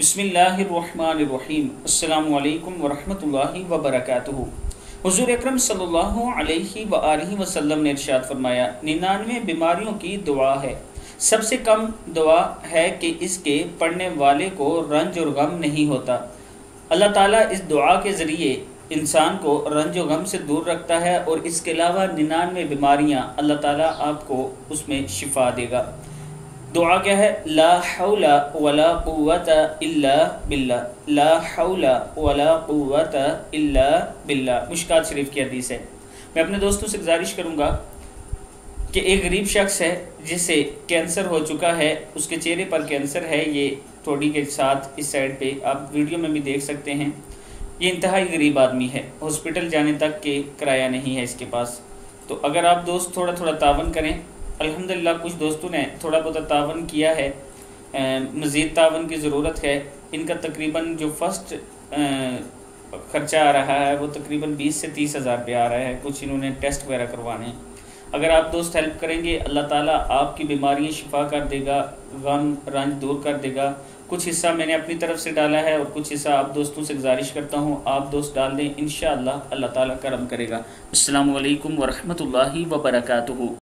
بسم اللہ الرحمن الرحیم۔ السلام علیکم ورحمۃ اللہ وبرکاتہ۔ حضور اکرم صلی اللہ علیہ وآلہ وسلم نے ارشاد فرمایا، ننانوے بیماریوں کی دعا ہے۔ سب سے کم دعا ہے کہ اس کے پڑھنے والے کو رنج اور غم نہیں ہوتا۔ اللہ تعالیٰ اس دعا کے ذریعے انسان کو رنج و غم سے دور رکھتا ہے اور اس کے علاوہ ننانوے بیماریاں اللہ تعالیٰ آپ کو اس میں شفا دے گا۔ دعا کیا ہے؟ لا حول ولا قوت الا باللہ۔ لا حول ولا قوت الا باللہ۔ مشکات شریف کی حدیث ہے۔ میں اپنے دوستوں سے گزارش کروں گا کہ ایک غریب شخص ہے جسے کینسر ہو چکا ہے، اس کے چہرے پر کینسر ہے۔ یہ تھوڑی کے ساتھ اس سائڈ پہ آپ ویڈیو میں بھی دیکھ سکتے ہیں۔ یہ انتہائی غریب آدمی ہے۔ ہاسپٹل جانے تک کے کرایہ نہیں ہے اس کے پاس۔ تو اگر آپ دوست تھوڑا تھوڑا تعاون کریں الحمدللہ، کچھ دوستوں نے تھوڑا بہت تعاون کیا ہے۔ مزید تعاون کی ضرورت ہے۔ ان کا تقریباً جو فرسٹ خرچہ آ رہا ہے، وہ تقریباً بیس سے تیس ہزار روپیہ آ رہا ہے۔ کچھ انہوں نے ٹیسٹ وغیرہ کروانے ہیں۔ اگر آپ دوست ہیلپ کریں گے، اللہ تعالیٰ آپ کی بیماریاں شفا کر دے گا، غم رنج دور کر دے گا۔ کچھ حصہ میں نے اپنی طرف سے ڈالا ہے اور کچھ حصہ آپ دوستوں سے گزارش کرتا ہوں۔ آپ دوست ڈال دیں، انشاءاللہ اللہ تعالیٰ کرم کرے گا۔ السلام علیکم ورحمۃ اللہ وبرکاتہ۔